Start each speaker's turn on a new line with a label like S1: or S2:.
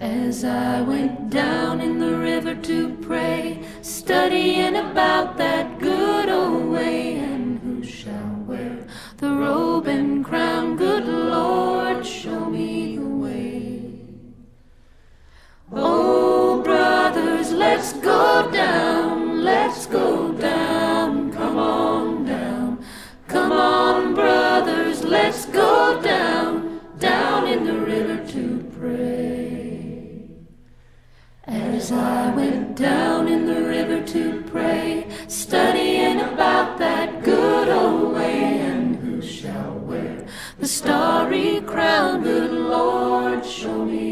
S1: As I went down in the river to pray, studying about that good old way, and who shall wear the robe and crown? Good Lord, show me the way. Oh, brothers, let's go As I went down in the river to pray, studying about that good old way, and who shall wear the starry crown, good Lord, show me.